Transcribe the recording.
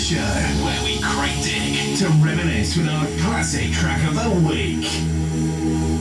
show where we crate dig to reminisce with our classic track of the week.